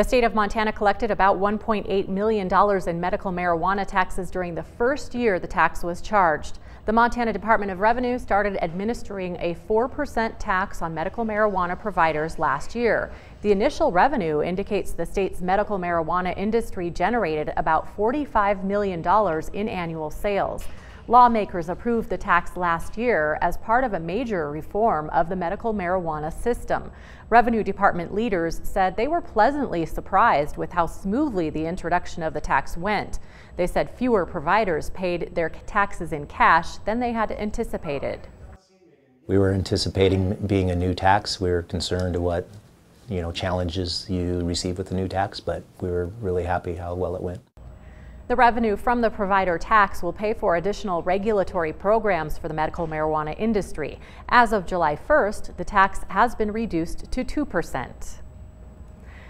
The state of Montana collected about $1.8 million in medical marijuana taxes during the first year the tax was charged. The Montana Department of Revenue started administering a 4% tax on medical marijuana providers last year. The initial revenue indicates the state's medical marijuana industry generated about $45 million in annual sales. Lawmakers approved the tax last year as part of a major reform of the medical marijuana system. Revenue Department leaders said they were pleasantly surprised with how smoothly the introduction of the tax went. They said fewer providers paid their taxes in cash than they had anticipated. We were anticipating being a new tax. We were concerned what you know challenges you receive with the new tax, but we were really happy how well it went. The revenue from the provider tax will pay for additional regulatory programs for the medical marijuana industry. As of July 1st, the tax has been reduced to 2%.